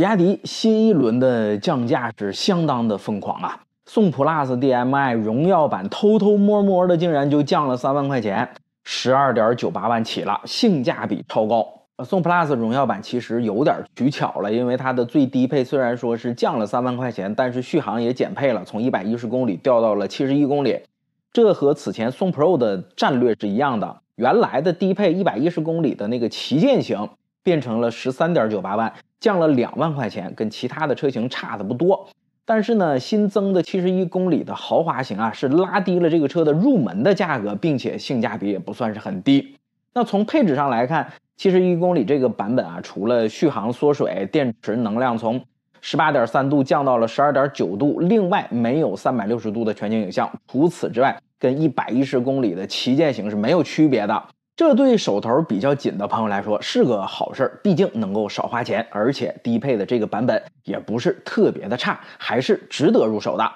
比亚迪新一轮的降价是相当的疯狂啊！宋 PLUS DM-i 荣耀版偷偷摸摸的竟然就降了三万块钱，十二点九八万起了，性价比超高。宋 PLUS 荣耀版其实有点取巧了，因为它的最低配虽然说是降了三万块钱，但是续航也减配了，从一百一十公里掉到了七十一公里。这和此前宋 Pro 的战略是一样的，原来的低配一百一十公里的那个旗舰型变成了十三点九八万。降了两万块钱，跟其他的车型差的不多。但是呢，新增的七十一公里的豪华型啊，是拉低了这个车的入门的价格，并且性价比也不算是很低。那从配置上来看，七十一公里这个版本啊，除了续航缩水，电池能量从十八点三度降到了十二点九度，另外没有三百六十度的全景影像。除此之外，跟一百一十公里的旗舰型是没有区别的。这对手头比较紧的朋友来说是个好事儿，毕竟能够少花钱，而且低配的这个版本也不是特别的差，还是值得入手的。